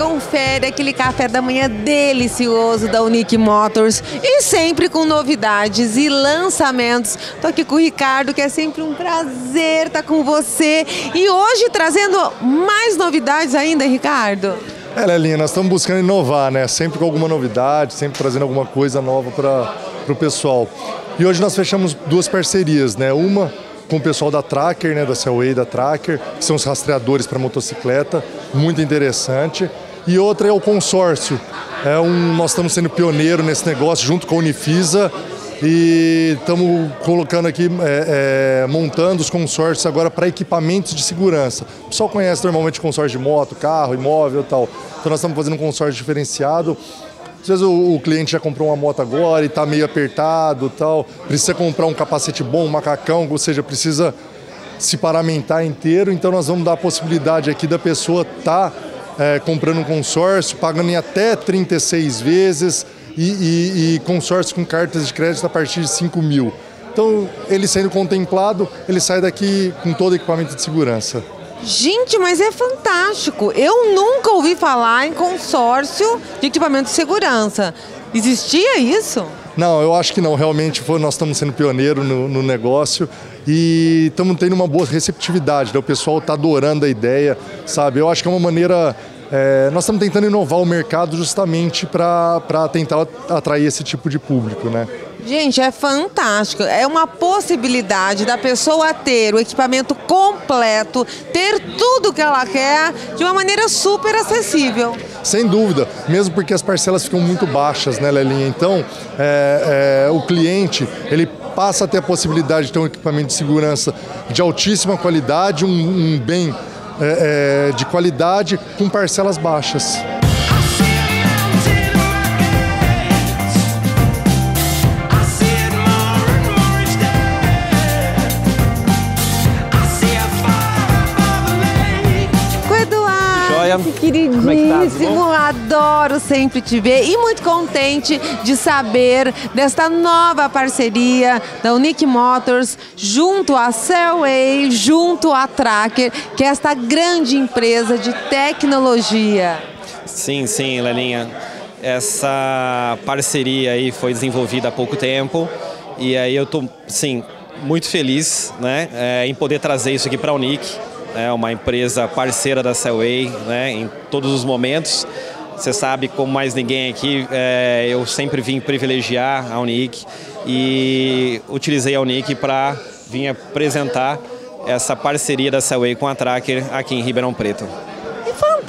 confere aquele café da manhã delicioso da Unique Motors e sempre com novidades e lançamentos. Tô aqui com o Ricardo, que é sempre um prazer estar com você. E hoje trazendo mais novidades ainda, Ricardo. É, Lelinha, nós estamos buscando inovar, né? Sempre com alguma novidade, sempre trazendo alguma coisa nova para o pessoal. E hoje nós fechamos duas parcerias, né? Uma com o pessoal da Tracker, né, da Cellway, da Tracker, que são os rastreadores para motocicleta, muito interessante. E outra é o consórcio. É um, nós estamos sendo pioneiro nesse negócio junto com a Unifisa e estamos colocando aqui, é, é, montando os consórcios agora para equipamentos de segurança. O pessoal conhece normalmente consórcio de moto, carro, imóvel tal. Então nós estamos fazendo um consórcio diferenciado às vezes o, o, cliente já comprou uma moto agora e está meio apertado tal, precisa comprar um capacete bom, um macacão, ou seja, precisa se paramentar inteiro, então nós vamos dar a possibilidade aqui da pessoa estar tá, é, comprando um consórcio, pagando em até 36 vezes e, e, e consórcio com cartas de crédito a partir de 5 mil. Então, ele sendo contemplado, ele sai daqui com todo o equipamento de segurança. Gente, mas é fantástico. Eu nunca ouvi falar em consórcio de equipamento de segurança. Existia isso? Não, eu acho que não. Realmente foi, nós estamos sendo pioneiro no, no negócio e estamos tendo uma boa receptividade. Né? O pessoal está adorando a ideia, sabe? Eu acho que é uma maneira é, nós estamos tentando inovar o mercado justamente para tentar atrair esse tipo de público, né? Gente, é fantástico. É uma possibilidade da pessoa ter o equipamento completo, ter tudo que ela quer de uma maneira super acessível. Sem dúvida, mesmo porque as parcelas ficam muito baixas, né, Lelinha? Então, é, é, o cliente, ele passa a ter a possibilidade de ter um equipamento de segurança de altíssima qualidade, um, um bem é, é, de qualidade com parcelas baixas. Queridíssimo, é tá? adoro sempre te ver e muito contente de saber desta nova parceria da Unique Motors junto à Cellway, junto à Tracker, que é esta grande empresa de tecnologia. Sim, sim, Lelinha. Essa parceria aí foi desenvolvida há pouco tempo e aí eu tô, sim, muito feliz, né, é, em poder trazer isso aqui para a Unique né, uma empresa parceira da Cellway né, em todos os momentos. Você sabe, como mais ninguém aqui, é, eu sempre vim privilegiar a Unique e utilizei a Unique para vir apresentar essa parceria da Cellway com a Tracker aqui em Ribeirão Preto.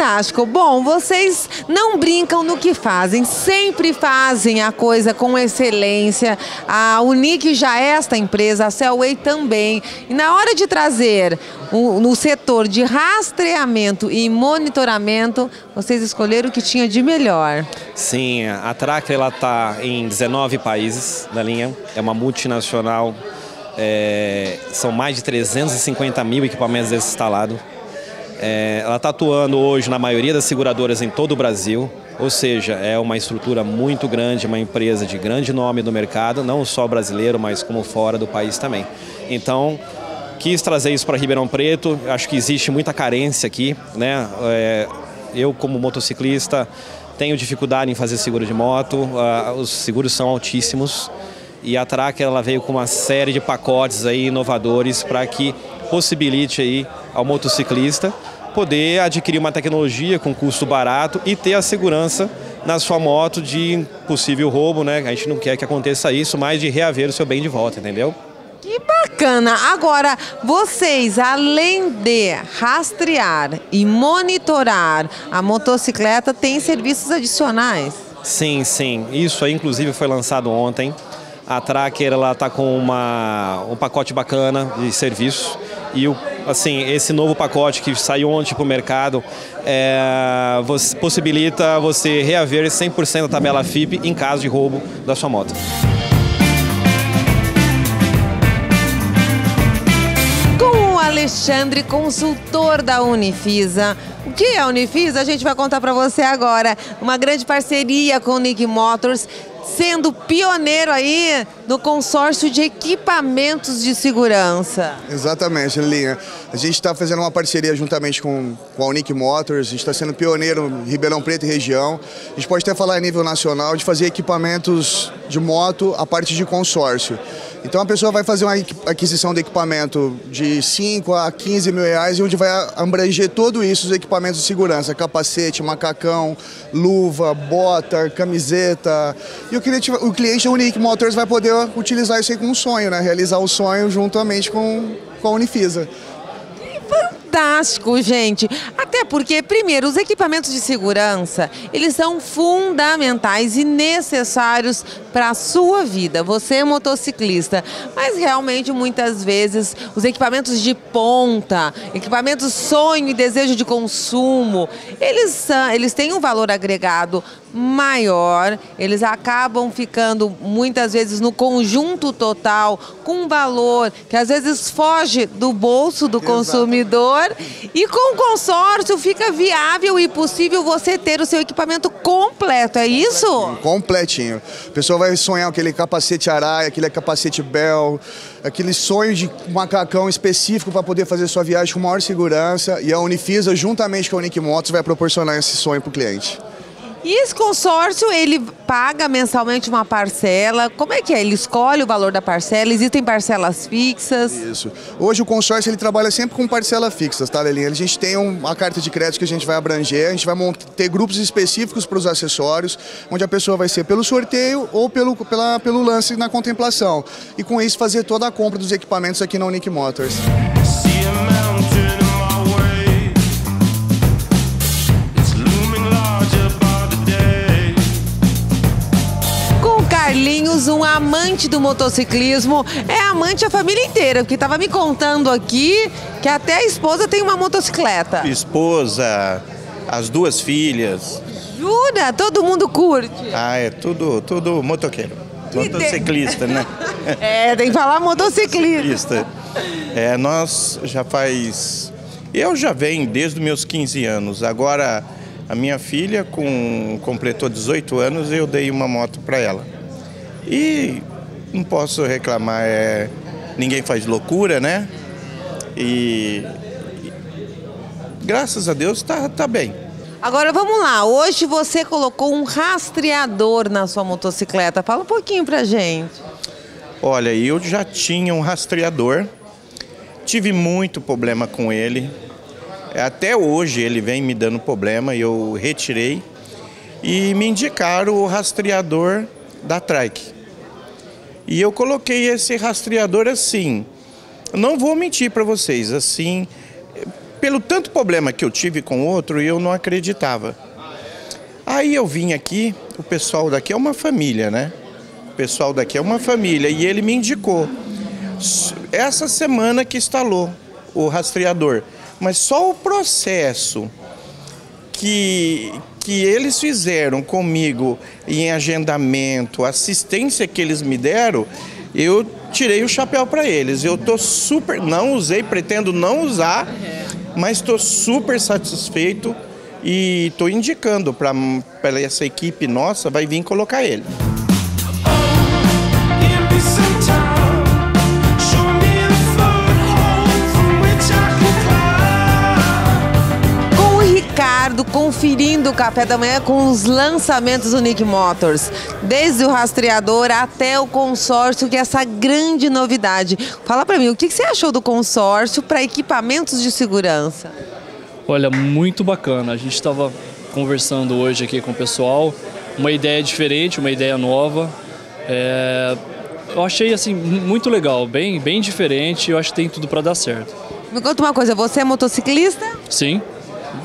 Fantástico. Bom, vocês não brincam no que fazem, sempre fazem a coisa com excelência. A Unique já é esta empresa, a Cellway também. E na hora de trazer no setor de rastreamento e monitoramento, vocês escolheram o que tinha de melhor. Sim, a Tracker está em 19 países da linha, é uma multinacional, é, são mais de 350 mil equipamentos instalados. É, ela está atuando hoje na maioria das seguradoras em todo o Brasil, ou seja, é uma estrutura muito grande, uma empresa de grande nome no mercado, não só brasileiro, mas como fora do país também. Então, quis trazer isso para Ribeirão Preto, acho que existe muita carência aqui, né? É, eu, como motociclista, tenho dificuldade em fazer seguro de moto, uh, os seguros são altíssimos e a Tracker ela veio com uma série de pacotes aí inovadores para que possibilite aí ao motociclista poder adquirir uma tecnologia com custo barato e ter a segurança na sua moto de possível roubo, né? A gente não quer que aconteça isso, mas de reaver o seu bem de volta, entendeu? Que bacana! Agora, vocês, além de rastrear e monitorar a motocicleta, têm serviços adicionais? Sim, sim. Isso aí, inclusive, foi lançado ontem. A Tracker está com uma, um pacote bacana de serviço e o, assim, esse novo pacote que saiu ontem para o mercado é, você, possibilita você reaver 100% da tabela FIP em caso de roubo da sua moto. Com o Alexandre, consultor da Unifisa, o que é a Unifisa? A gente vai contar para você agora. Uma grande parceria com o Nick Motors sendo pioneiro aí no consórcio de equipamentos de segurança. Exatamente, Lilinha. A gente está fazendo uma parceria juntamente com, com a Unique Motors, a gente está sendo pioneiro em Ribeirão Preto e região. A gente pode até falar a nível nacional de fazer equipamentos de moto a parte de consórcio. Então a pessoa vai fazer uma aquisição de equipamento de 5 a 15 mil reais, onde vai abranger tudo isso, os equipamentos de segurança, capacete, macacão, luva, bota, camiseta. E o cliente, o cliente Unique Motors vai poder utilizar isso aí com um sonho, né? Realizar o sonho juntamente com, com a Unifisa fantástico, gente. Até porque, primeiro, os equipamentos de segurança, eles são fundamentais e necessários para a sua vida. Você é motociclista, mas realmente muitas vezes os equipamentos de ponta, equipamentos sonho e desejo de consumo, eles são, eles têm um valor agregado maior, eles acabam ficando muitas vezes no conjunto total com um valor que às vezes foge do bolso do consumidor e com o consórcio fica viável e possível você ter o seu equipamento completo, é isso? Completinho. A pessoa vai sonhar aquele capacete araia, aquele capacete bel, aquele sonho de macacão específico para poder fazer sua viagem com maior segurança e a Unifisa juntamente com a Unique Motos vai proporcionar esse sonho para o cliente. E esse consórcio, ele paga mensalmente uma parcela. Como é que é? Ele escolhe o valor da parcela? Existem parcelas fixas? Isso. Hoje o consórcio ele trabalha sempre com parcelas fixas, tá, Lelinha? A gente tem uma carta de crédito que a gente vai abranger, a gente vai ter grupos específicos para os acessórios, onde a pessoa vai ser pelo sorteio ou pelo, pela, pelo lance na contemplação. E com isso fazer toda a compra dos equipamentos aqui na Unique Motors. Carlinhos, um amante do motociclismo, é amante a família inteira, porque estava me contando aqui que até a esposa tem uma motocicleta. Esposa, as duas filhas. Jura? Todo mundo curte? Ah, é tudo, tudo motoqueiro. Motociclista, né? é, tem que falar motociclista. É, nós já faz. Eu já venho desde os meus 15 anos. Agora, a minha filha com... completou 18 anos e eu dei uma moto para ela. E não posso reclamar, é, ninguém faz loucura, né? E, e graças a Deus tá, tá bem. Agora vamos lá, hoje você colocou um rastreador na sua motocicleta. Fala um pouquinho pra gente. Olha, eu já tinha um rastreador, tive muito problema com ele. Até hoje ele vem me dando problema e eu retirei. E me indicaram o rastreador da Trike. E eu coloquei esse rastreador assim. Não vou mentir para vocês, assim, pelo tanto problema que eu tive com outro, eu não acreditava. Aí eu vim aqui, o pessoal daqui é uma família, né? O pessoal daqui é uma família e ele me indicou. Essa semana que instalou o rastreador, mas só o processo que, que eles fizeram comigo em agendamento, assistência que eles me deram, eu tirei o chapéu para eles. Eu tô super, não usei, pretendo não usar, mas estou super satisfeito e estou indicando para essa equipe nossa, vai vir colocar ele. Conferindo o café da manhã com os lançamentos do Nick Motors, desde o rastreador até o consórcio, que é essa grande novidade. Fala para mim, o que você achou do consórcio para equipamentos de segurança? Olha, muito bacana. A gente estava conversando hoje aqui com o pessoal, uma ideia diferente, uma ideia nova. É... Eu achei assim muito legal, bem, bem diferente. Eu acho que tem tudo para dar certo. Me conta uma coisa, você é motociclista? Sim.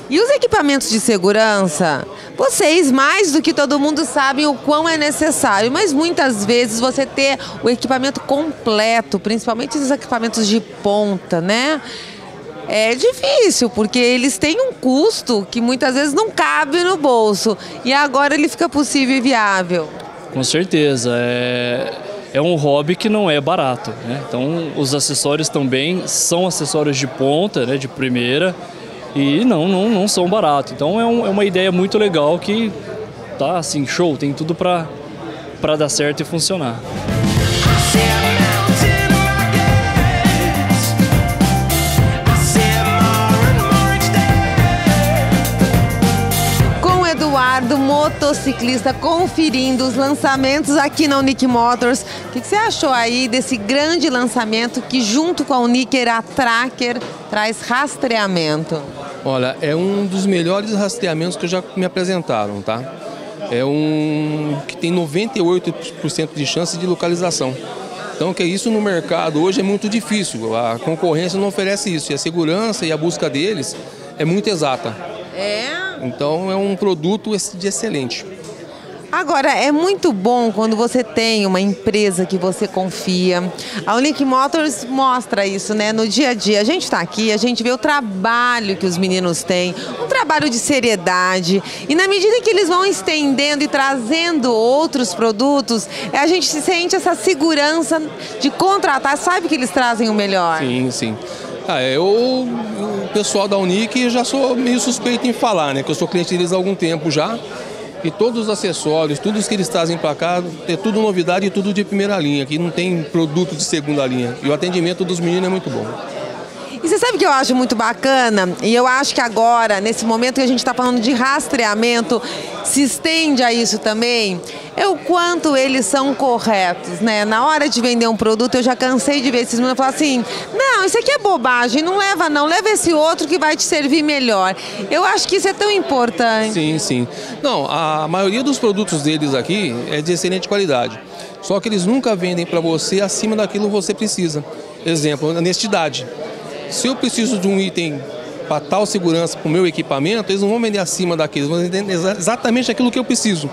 E os equipamentos de segurança? Vocês, mais do que todo mundo, sabem o quão é necessário, mas muitas vezes você ter o equipamento completo, principalmente os equipamentos de ponta, né? É difícil, porque eles têm um custo que muitas vezes não cabe no bolso. E agora ele fica possível e viável. Com certeza. É, é um hobby que não é barato. Né? Então, os acessórios também são acessórios de ponta, né, de primeira e não, não, não são baratos. Então é, um, é uma ideia muito legal que tá assim, show, tem tudo para dar certo e funcionar. Eduardo, motociclista, conferindo os lançamentos aqui na Unique Motors. O que, você achou aí desse grande lançamento que, junto com a Unique, a Tracker, traz rastreamento? Olha, é um dos melhores rastreamentos que já me apresentaram, tá? É um que tem 98% de chance de localização. Então, que isso no mercado hoje é muito difícil. A concorrência não oferece isso. E a segurança e a busca deles é muito exata. É? Então é um produto de excelente. Agora, é muito bom quando você tem uma empresa que você confia. A Unique Motors mostra isso, né? No dia a dia. A gente está aqui, a gente vê o trabalho que os meninos têm, um trabalho de seriedade. E na medida que eles vão estendendo e trazendo outros produtos, a gente se sente essa segurança de contratar, sabe que eles trazem o melhor. Sim, sim. Ah, eu, o pessoal da Unic já sou meio suspeito em falar, né? Que eu sou cliente deles há algum tempo já. E todos os acessórios, tudo que eles trazem para cá, é tudo novidade e tudo de primeira linha. Aqui não tem produto de segunda linha. E o atendimento dos meninos é muito bom. E você sabe que eu acho muito bacana? E eu acho que agora, nesse momento que a gente está falando de rastreamento, se estende a isso também, é o quanto eles são corretos, né? Na hora de vender um produto, eu já cansei de ver esses meninos falar assim: não, isso aqui é bobagem, não leva não, leva esse outro que vai te servir melhor. Eu acho que isso é tão importante. Sim, sim. Não, a maioria dos produtos deles aqui é de excelente qualidade. Só que eles nunca vendem para você acima daquilo que você precisa. Exemplo, honestidade. Se eu preciso de um item para tal segurança para o meu equipamento, eles não vão vender acima daqueles, vão vender exatamente aquilo que eu preciso.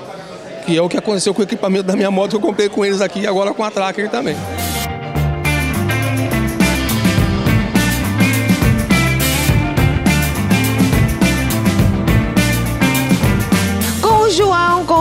Que é o que aconteceu com o equipamento da minha moto que eu comprei com eles aqui e agora com a Tracker também.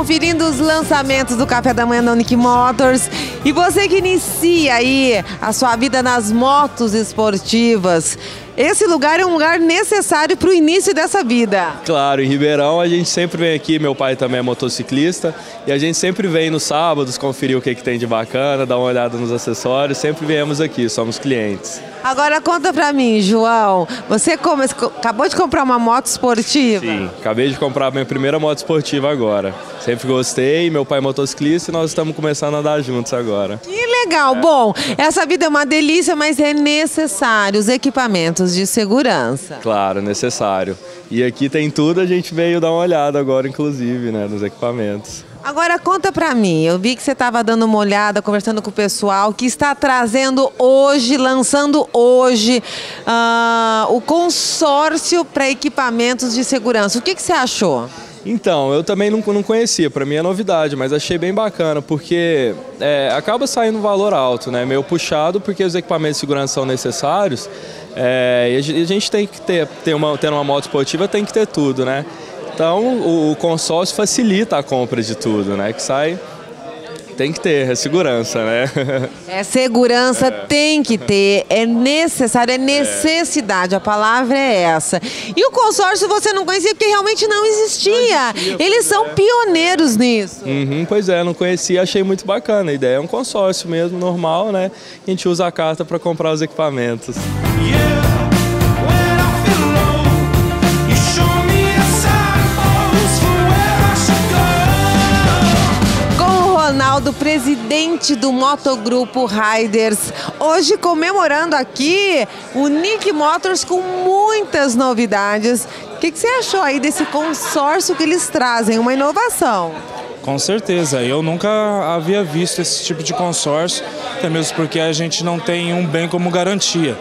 conferindo os lançamentos do Café da Manhã da Unique Motors. E você que inicia aí a sua vida nas motos esportivas, esse lugar é um lugar necessário para o início dessa vida. Claro, em Ribeirão a gente sempre vem aqui, meu pai também é motociclista, e a gente sempre vem nos sábados conferir o que, que tem de bacana, dar uma olhada nos acessórios, sempre viemos aqui, somos clientes. Agora conta pra mim, João. Você como, acabou de comprar uma moto esportiva? Sim, acabei de comprar minha primeira moto esportiva agora. Sempre gostei, meu pai é motociclista e nós estamos começando a andar juntos agora. Que legal! É. Bom, essa vida é uma delícia, mas é necessário os equipamentos de segurança. Claro, necessário. E aqui tem tudo, a gente veio dar uma olhada agora, inclusive, né, nos equipamentos. Agora conta para mim, eu vi que você estava dando uma olhada, conversando com o pessoal, que está trazendo hoje, lançando hoje, uh, o consórcio para equipamentos de segurança. O que, que você achou? Então, eu também não, não conhecia, para mim é novidade, mas achei bem bacana, porque é, acaba saindo um valor alto, né? Meio puxado, porque os equipamentos de segurança são necessários, é, e a gente tem que ter, ter uma, ter uma moto esportiva, tem que ter tudo, né? Então, o, consórcio facilita a compra de tudo, né? Que sai tem que ter, é segurança, né? É segurança, é. tem que ter, é necessário, é necessidade, a palavra é essa. E o consórcio você não conhecia porque realmente não existia. Não existia Eles são é. pioneiros nisso. Uhum, pois é, não conhecia, achei muito bacana. A ideia é um consórcio mesmo, normal, né? A gente usa a carta para comprar os equipamentos. Yeah. Ronaldo, presidente do Motogrupo Riders. Hoje comemorando aqui o Nick Motors com muitas novidades. O que, que você achou aí desse consórcio que eles trazem? Uma inovação. Com certeza, eu nunca havia visto esse tipo de consórcio, até mesmo porque a gente não tem um bem como garantia.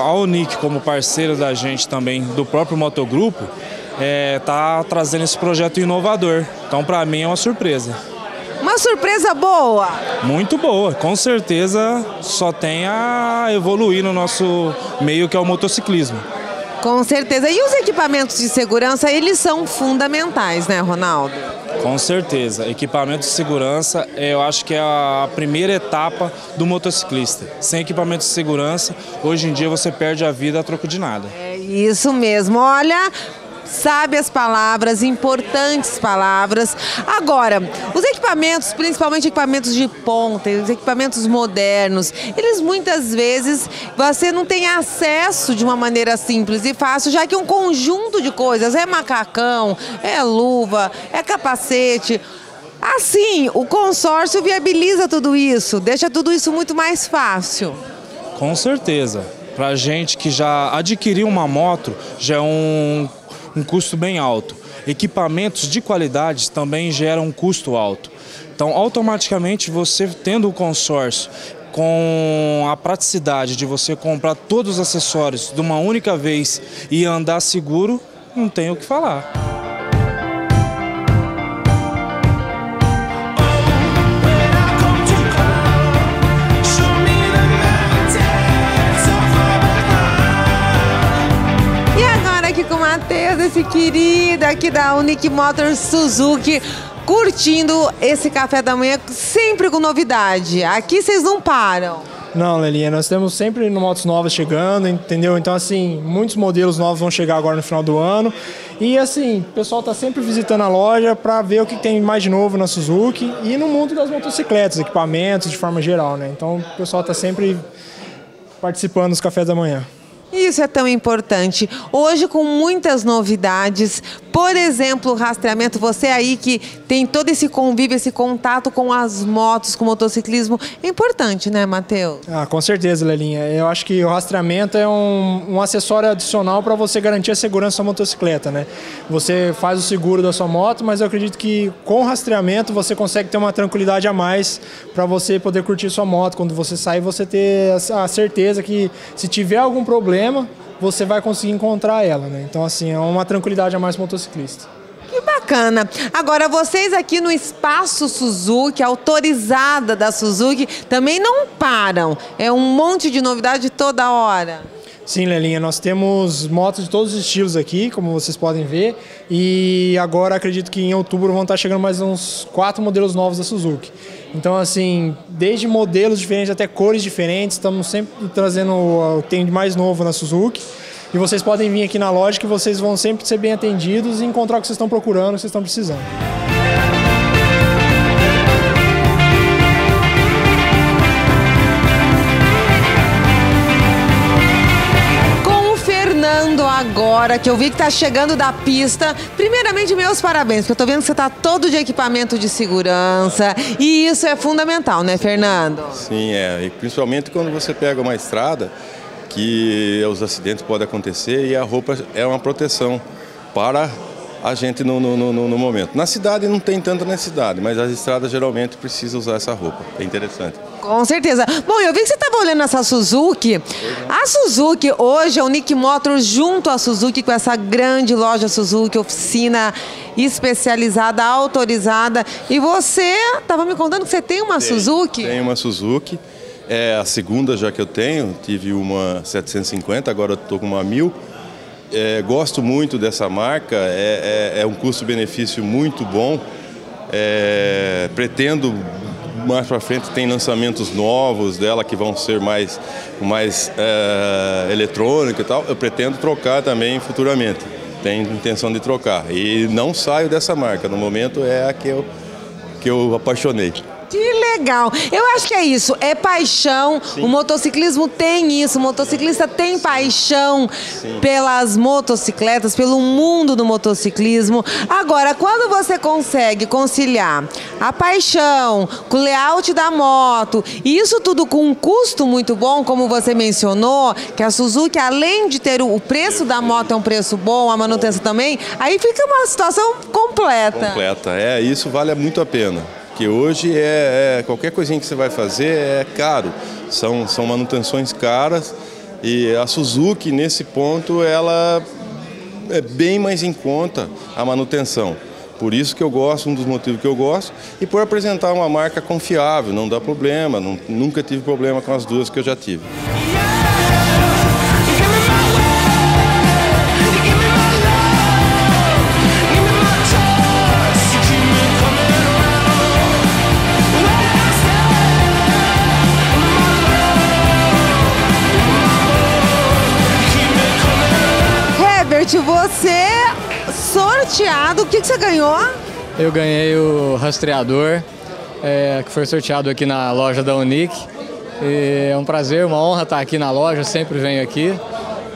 A Unic, como parceira da gente também, do próprio Motogrupo, está é, tá trazendo esse projeto inovador. Então, para mim, é uma surpresa. Uma surpresa boa. Muito boa, com certeza só tem a evoluir no nosso meio que é o motociclismo. Com certeza. E os equipamentos de segurança, eles são fundamentais, né, Ronaldo? Com certeza. Equipamento de segurança, eu acho que é a primeira etapa do motociclista. Sem equipamento de segurança, hoje em dia você perde a vida a troco de nada. É isso mesmo. Olha, sábias palavras, importantes palavras. Agora, os equipamentos, principalmente equipamentos de ponta, os equipamentos modernos, eles muitas vezes você não tem acesso de uma maneira simples e fácil, já que um conjunto de coisas é macacão, é luva, é capacete. Assim, o consórcio viabiliza tudo isso, deixa tudo isso muito mais fácil. Com certeza. Para gente que já adquiriu uma moto, já é um, um custo bem alto. Equipamentos de qualidade também geram um custo alto. Então, automaticamente, você tendo o consórcio com a praticidade de você comprar todos os acessórios de uma única vez e andar seguro, não tem o que falar. Com Matheus, esse querido aqui da Unique Motors Suzuki, curtindo esse café da manhã, sempre com novidade. Aqui vocês não param. Não, Lelinha, nós temos sempre motos novas chegando, entendeu? Então, assim, muitos modelos novos vão chegar agora no final do ano. E, assim, o pessoal está sempre visitando a loja para ver o que tem mais de novo na Suzuki e no mundo das motocicletas, equipamentos de forma geral, né? Então, o pessoal está sempre participando dos cafés da manhã. Isso é tão importante. Hoje, com muitas novidades, por exemplo, o rastreamento, você aí que tem todo esse convívio, esse contato com as motos, com o motociclismo, é importante, né, Matheus? Ah, com certeza, Lelinha. Eu acho que o rastreamento é um, um acessório adicional para você garantir a segurança da sua motocicleta, né? Você faz o seguro da sua moto, mas eu acredito que com o rastreamento você consegue ter uma tranquilidade a mais para você poder curtir sua moto. Quando você sair, você ter a certeza que se tiver algum problema, você vai conseguir encontrar ela, né? Então, assim, é uma tranquilidade a mais motociclista. Que bacana. Agora, vocês aqui no Espaço Suzuki, autorizada da Suzuki, também não param. É um monte de novidade toda hora. Sim, Lelinha, nós temos motos de todos os estilos aqui, como vocês podem ver. E agora acredito que em outubro vão estar chegando mais uns quatro modelos novos da Suzuki. Então, assim, desde modelos diferentes até cores diferentes, estamos sempre trazendo o que tem de mais novo na Suzuki. E vocês podem vir aqui na loja que vocês vão sempre ser bem atendidos e encontrar o que vocês estão procurando, o que vocês estão precisando. Fernando agora, que eu vi que tá chegando da pista. Primeiramente, meus parabéns, porque eu tô vendo que você tá todo de equipamento de segurança. E isso é fundamental, né, Fernando? Sim, é. E principalmente quando você pega uma estrada que os acidentes podem acontecer e a roupa é uma proteção para a gente no, no, no, no momento. Na cidade não tem tanta necessidade, mas as estradas geralmente precisam usar essa roupa. É interessante. Com certeza. Bom, eu vi que você estava olhando essa Suzuki. A Suzuki hoje é o Nick Motors junto à Suzuki com essa grande loja Suzuki, oficina especializada, autorizada. E você estava me contando que você tem uma Suzuki? Tem uma Suzuki. É a segunda já que eu tenho. Tive uma 750, agora estou com uma 1000. É, gosto muito dessa marca, é, é, é um custo-benefício muito bom. É, pretendo mais para frente tem lançamentos novos dela que vão ser mais mais é, eletrônico e tal. Eu pretendo trocar também futuramente. Tenho intenção de trocar e não saio dessa marca. No momento é a que eu que eu apaixonei. Que legal. Eu acho que é isso, é paixão. Sim. O motociclismo tem isso, o motociclista tem paixão Sim. pelas motocicletas, pelo mundo do motociclismo. Agora, quando você consegue conciliar a paixão com o layout da moto, isso tudo com um custo muito bom, como você mencionou, que a Suzuki, além de ter o preço da moto é um preço bom, a manutenção também, aí fica uma situação completa. Completa, é, isso vale muito a pena. Que hoje é, é, qualquer coisinha que você vai fazer é caro, são, são manutenções caras. E a Suzuki nesse ponto ela é bem mais em conta a manutenção. Por isso que eu gosto, um dos motivos que eu gosto, e por apresentar uma marca confiável, não dá problema, não, nunca tive problema com as duas que eu já tive. Ganhou? Eu ganhei o rastreador, é, que foi sorteado aqui na loja da Unic. E é um prazer, uma honra estar aqui na loja, sempre venho aqui.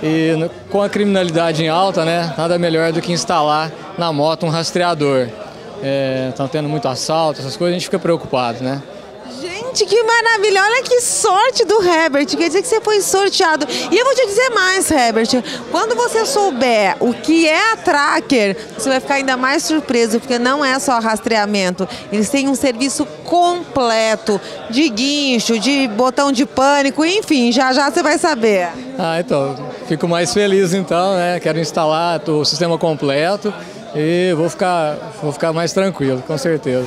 E no- com a criminalidade em alta, né, nada melhor do que instalar na moto um rastreador. Estão tendo muito assalto, essas coisas, a gente fica preocupado, né? Gente, que maravilha! Olha que sorte do Herbert. Quer dizer que você foi sorteado. E eu vou te dizer mais, Herbert. Quando você souber o que é a Tracker, você vai ficar ainda mais surpreso, porque não é só rastreamento. Eles têm um serviço completo de guincho, de botão de pânico, enfim, já já você vai saber. Ah, então, fico mais feliz então, né? Quero instalar o sistema completo e vou ficar, vou ficar mais tranquilo, com certeza.